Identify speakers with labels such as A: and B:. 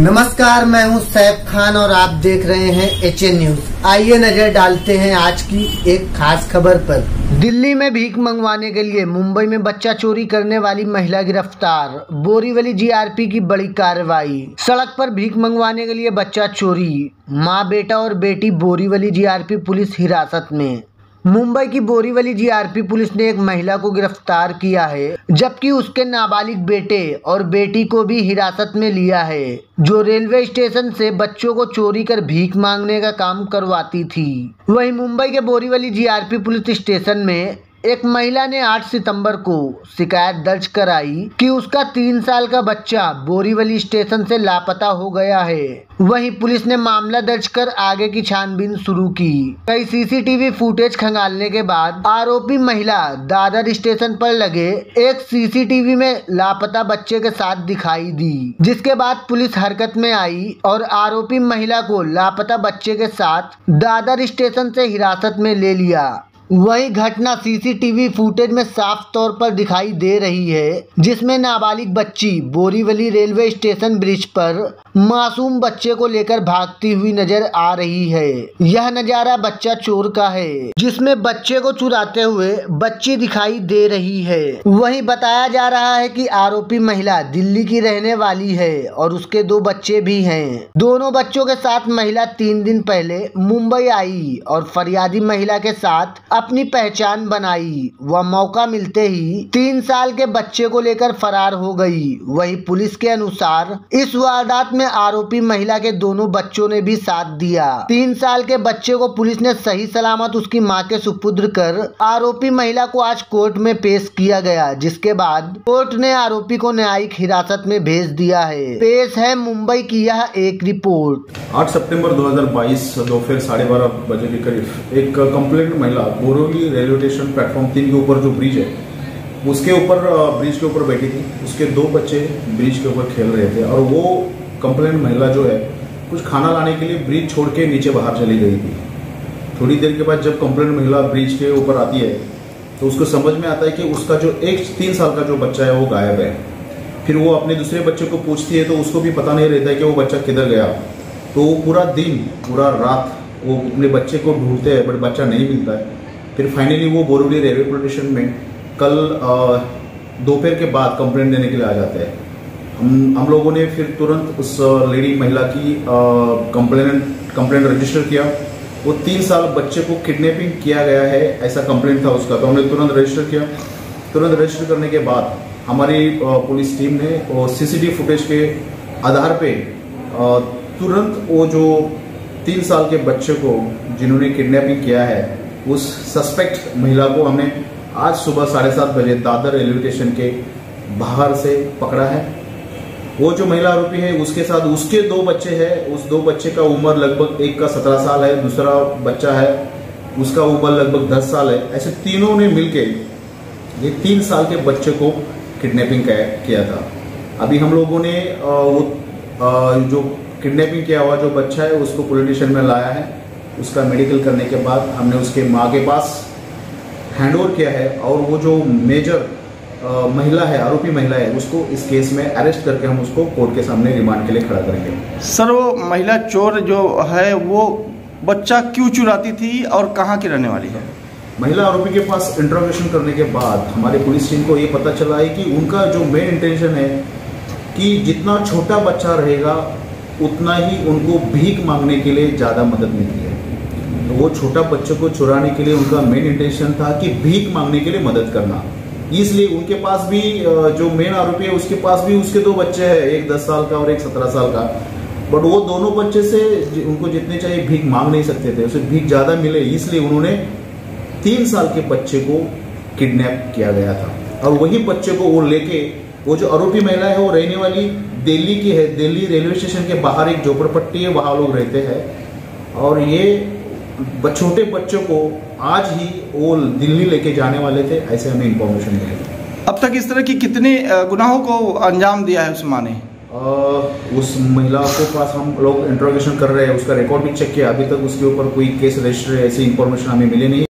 A: नमस्कार, मैं हूँ सैफ खान और आप देख रहे हैं एच न्यूज़। आइए नज़र डालते हैं आज की एक खास खबर पर। दिल्ली में भीख मंगवाने के लिए मुंबई में बच्चा चोरी करने वाली महिला गिरफ़्तार, बोरीवली जीआरपी की बड़ी कार्रवाई। सड़क पर भीख मंगवाने के लिए बच्चा चोरी, माँ, बेटा और बेटी बोरीवली जीआरपी पुलिस हिरासत में। मुंबई की बोरीवली जीआरपी पुलिस ने एक महिला को गिरफ़्तार किया है, जबकि उसके नाबालिग बेटे और बेटी को भी हिरासत में लिया है, जो रेलवे स्टेशन से बच्चों को चोरी कर भीख मांगने का काम करवाती थी। वहीं मुंबई के बोरीवली जीआरपी पुलिस स्टेशन में एक महिला ने 8 सितंबर को शिकायत दर्ज कराई कि उसका तीन साल का बच्चा बोरीवली स्टेशन से लापता हो गया है। वहीं पुलिस ने मामला दर्ज कर आगे की छानबीन शुरू की। कई सीसीटीवी फुटेज खंगालने के बाद आरोपी महिला दादर स्टेशन पर लगे एक सीसीटीवी में लापता बच्चे के साथ दिखाई दी, जिसके बाद पुलिस हरकत में आई और आरोपी महिला को लापता बच्चे के साथ दादर स्टेशन से हिरासत में ले लिया। वही घटना सीसीटीवी फुटेज में साफ़ तौर पर दिखाई दे रही है, जिसमें नाबालिग बच्ची बोरीवली रेलवे स्टेशन ब्रिज पर मासूम बच्चे को लेकर भागती हुई नज़र आ रही है। यह नज़ारा बच्चा चोर का है, जिसमें बच्चे को चुराते हुए बच्ची दिखाई दे रही है। वही बताया जा रहा है कि आरोपी महिला दिल्ली की रहने वाली है और उसके दो बच्चे भी हैं। दोनों बच्चों के साथ महिला तीन दिन पहले मुंबई आई और फरियादी महिला के साथ अपनी पहचान बनाई। व मौका मिलते ही तीन साल के बच्चे को लेकर फरार हो गई। वही पुलिस के अनुसार इस वारदात में आरोपी महिला के दोनों बच्चों ने भी साथ दिया। तीन साल के बच्चे को पुलिस ने सही सलामत उसकी माँ के सुपुत्र कर आरोपी महिला को आज कोर्ट में पेश किया गया, जिसके बाद कोर्ट ने आरोपी को न्यायिक हिरासत में भेज दिया है। पेश है मुंबई की यह एक रिपोर्ट।
B: आठ सितंबर 2022 दोपहर साढ़े बारह बजे के करीब एक कंप्लेंट महिला बोरोली रेलवे स्टेशन प्लेटफॉर्म तीन के ऊपर जो ब्रिज है, उसके ऊपर ब्रिज के ऊपर बैठी थी। उसके दो बच्चे ब्रिज के ऊपर खेल रहे थे और वो कंप्लेंट महिला जो है, कुछ खाना लाने के लिए ब्रिज छोड़ के नीचे बाहर चली गई थी। थोड़ी देर के बाद जब कंप्लेंट महिला ब्रिज के ऊपर आती है तो उसको समझ में आता है कि उसका जो एक तीन साल का जो बच्चा है, वो गायब है। फिर वो अपने दूसरे बच्चे को पूछती है तो उसको भी पता नहीं रहता है कि वो बच्चा किधर गया। तो वो पूरा दिन, पूरा रात वो अपने बच्चे को ढूंढते हैं, बट बच्चा नहीं मिलता है। फिर फाइनली वो बोरोली रेलवे पुलिस स्टेशन में कल दोपहर के बाद कंप्लेंट देने के लिए आ जाते हैं। हम हम लोगों ने फिर तुरंत उस लेडी महिला की कंप्लेंट कंप्लेंट रजिस्टर किया। वो तीन साल बच्चे को किडनैपिंग किया गया है, ऐसा कंप्लेंट था उसका तो हमने तुरंत रजिस्टर किया। तुरंत रजिस्टर करने के बाद हमारी पुलिस टीम ने सीसीटीवी फुटेज के आधार पे तुरंत वो जो तीन साल के बच्चे को जिन्होंने किडनैपिंग किया है उस सस्पेक्ट महिला को हमने आज सुबह साढ़े सात बजे दादर रेलवे स्टेशन के बाहर से पकड़ा है। वो जो महिला आरोपी है, उसके साथ उसके दो बच्चे हैं। उस दो बच्चे का उम्र लगभग एक का सत्रह साल है, दूसरा बच्चा है, उसका उम्र लगभग दस साल है। ऐसे तीनों ने मिलके ये तीन साल के बच्चे को किडनैपिंग किया था। अभी हम लोगों ने वो जो किडनैपिंग किया हुआ जो बच्चा है, उसको पुलिस स्टेशन में लाया है। उसका मेडिकल करने के बाद हमने उसके माँ के पास हैंड ओवर किया है और वो जो मेजर महिला है आरोपी महिला है उसको इस केस में अरेस्ट करके हम उसको कोर्ट के सामने रिमांड के लिए खड़ा करेंगे।
C: सर वो महिला चोर जो है वो बच्चा क्यों चुराती थी और कहाँ की रहने वाली है?
B: महिला आरोपी के पास इंट्रोगेशन करने के बाद हमारे पुलिस टीम को ये पता चला है कि उनका जो मेन इंटेंशन है कि जितना छोटा बच्चा रहेगा उतना ही उनको भीख मांगने के लिए ज़्यादा मदद मिलती है। वो छोटा बच्चे को चुराने के लिए उनका मेन इंटेंशन था कि भीख मांगने के लिए मदद करना। इसलिए उनके पास भी जो मेन आरोपी है, उसके पास भी उसके दो बच्चे हैं, एक दस साल का और एक सत्रह साल का। बट वो दोनों बच्चे से उनको जितने चाहिए भीख मांग नहीं सकते थे, उसे भीख ज़्यादा मिले, इसलिए उन्होंने तीन साल के बच्चे को किडनैप किया गया था। और वही बच्चे को वो लेके, वो जो आरोपी महिला है, वो रहने वाली दिल्ली की है, दिल्ली रेलवे स्टेशन के बाहर एक झोपड़पट्टी है, वहाँ लोग रहते हैं। और ये छोटे बच्चों को आज ही वो दिल्ली लेके जाने वाले थे ऐसे हमें इंफॉर्मेशन मिली।
C: अब तक इस तरह की कितने गुनाहों को अंजाम दिया है उस माँ ने
B: उस महिला के पास हम लोग इंट्रोगेशन कर रहे हैं उसका रिकॉर्ड भी चेक किया अभी तक उसके ऊपर कोई केस रजिस्टर ऐसी इंफॉर्मेशन हमें मिली नहीं।